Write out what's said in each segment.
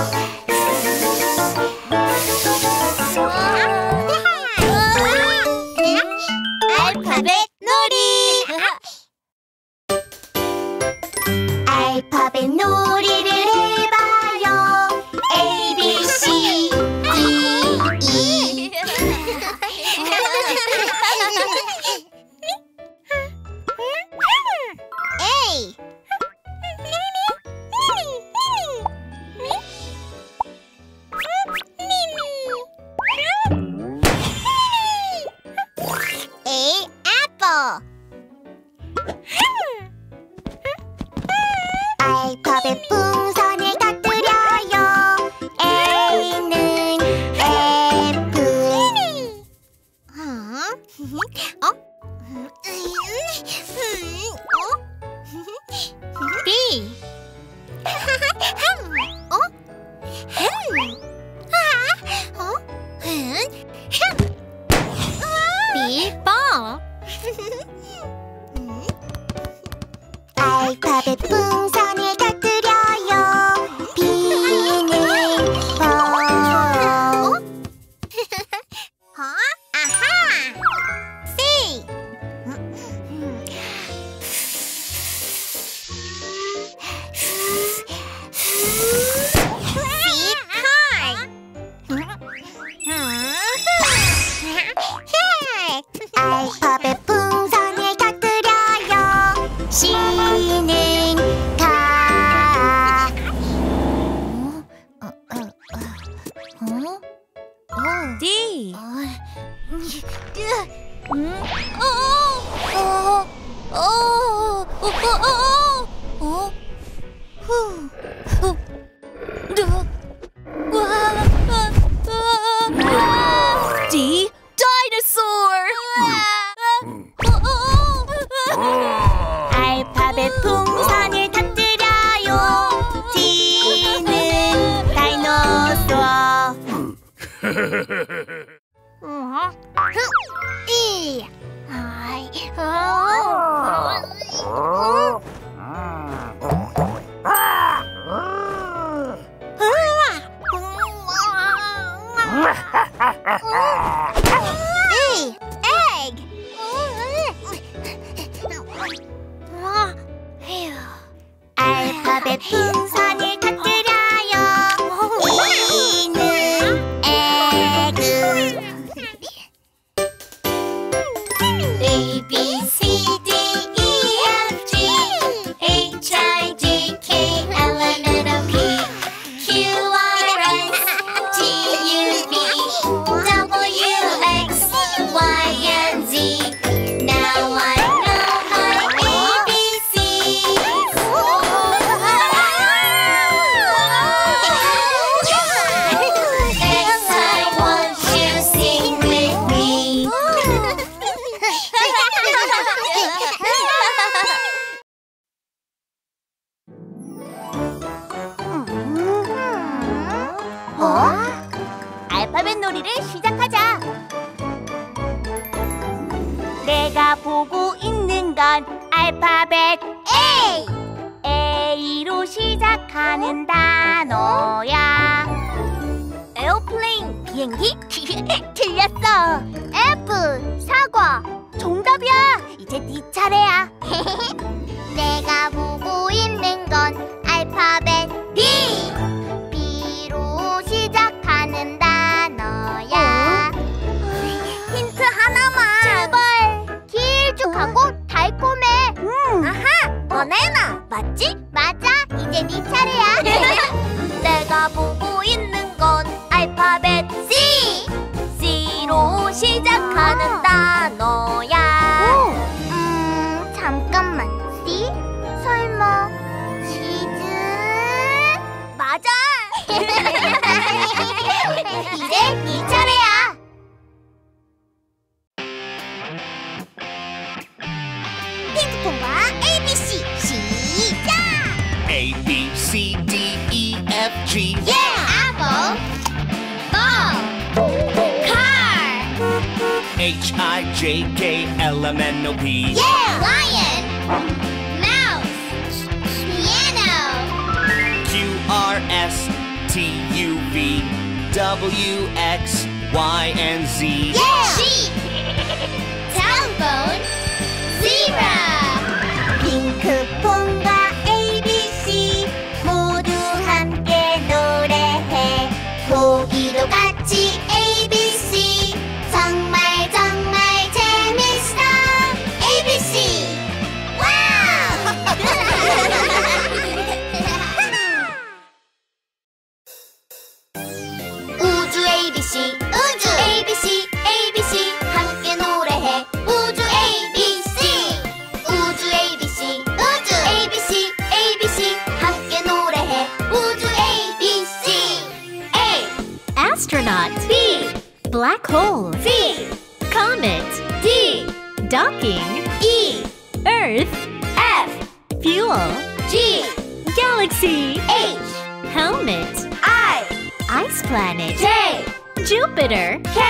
え? Hmm. 알파벳 풍선을 터뜨려요 씨는 가 D 어? 어? 어? 어? 어? 어? 어? uh Egg. I puppet pins. baby. 놀이를 시작하자. 내가 보고 있는 건 알파벳 A. A로 시작하는 단어야. 에어플레인 비행기? 틀렸어. F 사과. 정답이야. 이제 네 차례야. 있지? 맞아, 이제 네 차례야. 내가 보고 있는 건 알파벳 C. J, K, L, M, N, O, P. Yeah! Lion! Mouse! Piano! Q, R, S, T, U, V. W, X, Y, and Z. Yeah! Sheep! Telephone! Zebra! Pink 핑크퐁가 ABC 우주 ABC ABC 함께 노래해 우주 ABC 우주 ABC 우주 ABC ABC 함께 노래해 우주 ABC A Astronaut. B Black hole. C Comet. D Docking. E Earth. F Fuel. G Galaxy. H Helmet. I Ice planet. J Jupiter K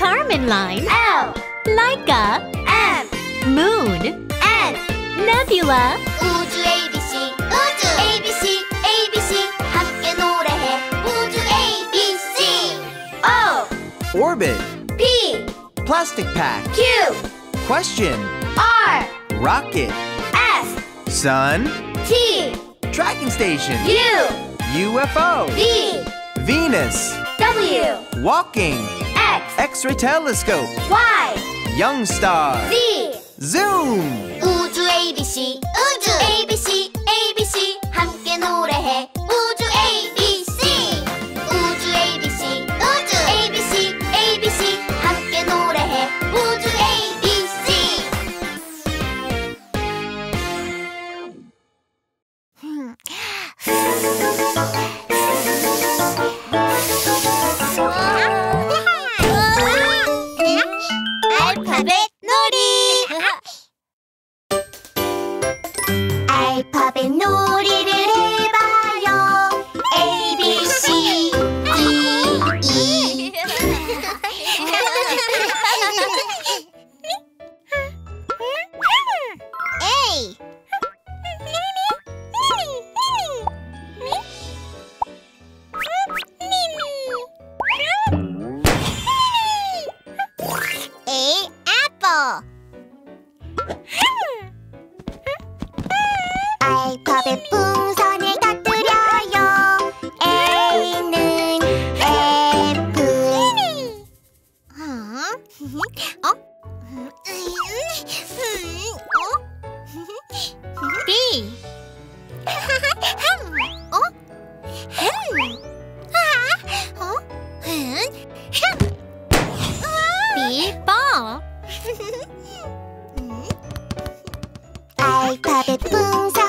Kármán line L Laika M Moon N Nebula. 우주 ABC 우주 ABC ABC 함께 노래해 우주 ABC O Orbit. P Plastic Pack. Q Question. R Rocket. S Sun. T Tracking Station. U UFO V. Venus. W Walking. X X-ray telescope. Y Young star. Z Zoom. 우주 ABC 우주 ABC ABC 함께 노래해 우주 알파벳 놀이를 어? 어? B 어? 어? B ball 알파벳 풍선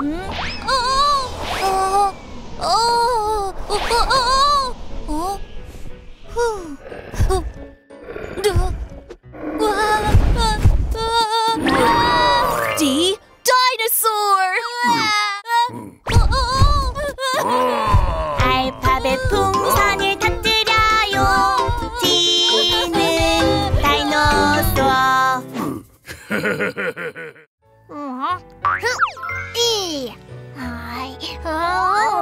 음? 어, 어, 어, 어, 어, 어, 어, 후, 후, 루, 와, 와, 와, D, dinosaur. 어, 어, 어. 알파벳 풍선을 터뜨려요. D는 다이노소어. Oh.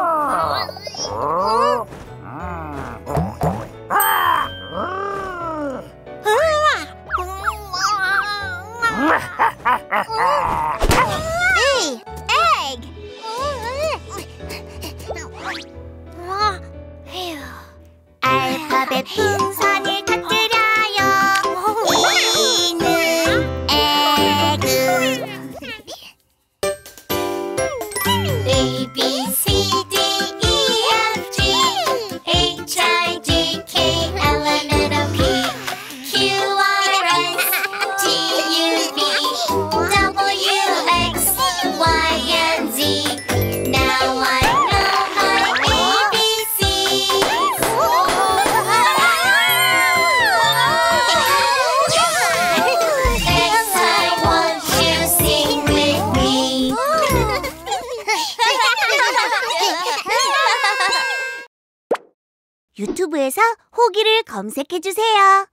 oh. Mm. 유튜브에서 호기를 검색해 주세요.